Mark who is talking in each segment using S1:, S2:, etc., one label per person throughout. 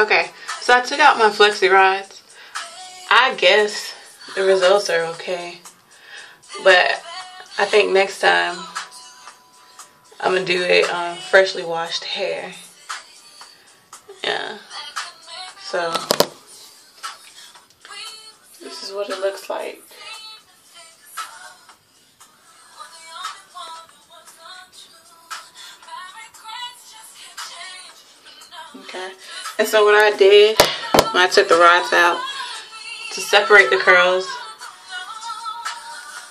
S1: Okay, so I took out my flexi rods. I guess the results are okay. But I think next time I'm gonna do it on freshly washed hair. Yeah. So this is what it looks like. Okay. And so what I did when I took the rods out to separate the curls,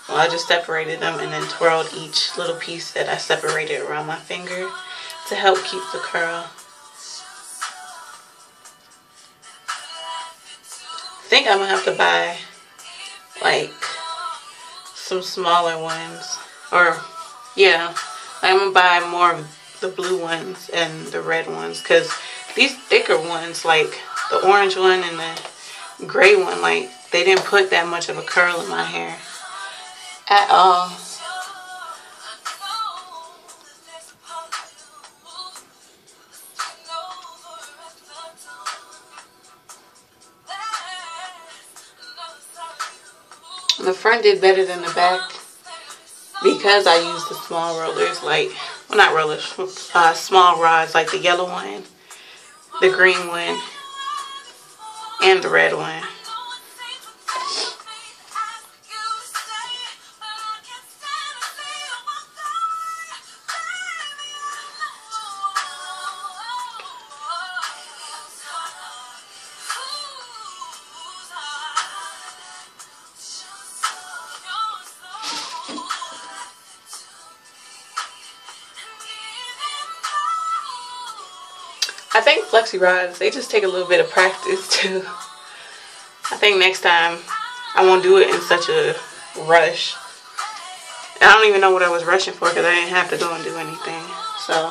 S1: well, I just separated them and then twirled each little piece that I separated around my finger to help keep the curl. I think I'm gonna have to buy like some smaller ones or yeah I'm gonna buy more of the blue ones and the red ones because these thicker ones like the orange one and the gray one like they didn't put that much of a curl in my hair at all. The front did better than the back because I used the small rollers, like, well, not rollers, uh, small rods, like the yellow one, the green one, and the red one. I think flexi rods, they just take a little bit of practice too. I think next time I won't do it in such a rush. I don't even know what I was rushing for because I didn't have to go and do anything. So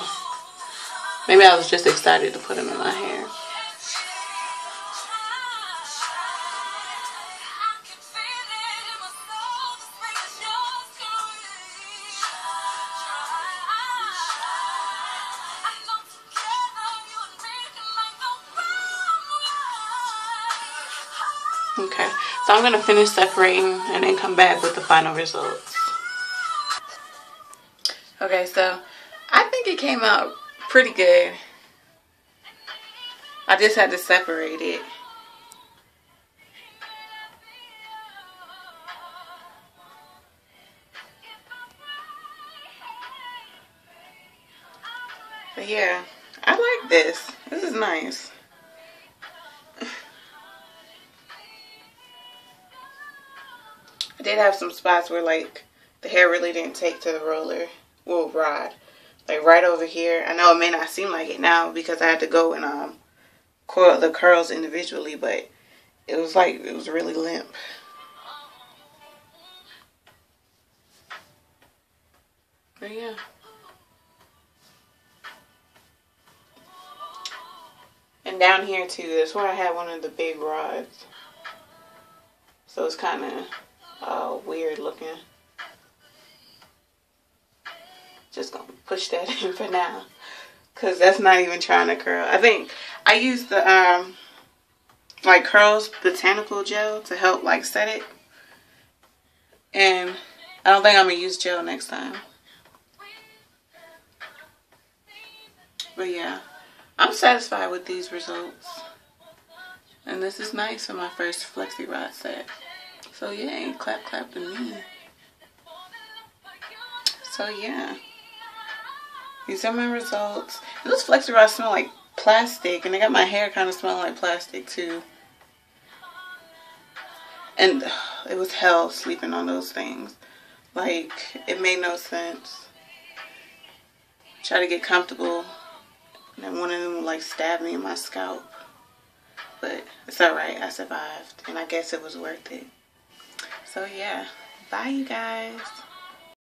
S1: maybe I was just excited to put them in my hair. Okay, so I'm to finish separating and then come back with the final results. Okay, so I think it came out pretty good. I just had to separate it. But yeah, I like this. This is nice. I did have some spots where like the hair really didn't take to the roller, well rod. Like right over here. I know it may not seem like it now because I had to go and um coil the curls individually, but it was like it was really limp. But yeah. And down here too, that's where I had one of the big rods. So it's kind of uh, weird looking. Just gonna push that in for now. Cause that's not even trying to curl. I think I used the um like curls botanical gel to help like set it. And I don't think I'm gonna use gel next time. But yeah, I'm satisfied with these results. And this is nice for my first Flexi Rod set. So yeah, ain't clap clap to me. So yeah. These are my results. Those flexi rods smell like plastic and I got my hair kind of smelling like plastic too. And it was hell sleeping on those things. Like, it made no sense. Try to get comfortable. And then one of them would like stab me in my scalp. But it's alright. I survived. And I guess it was worth it. So yeah. Bye you guys.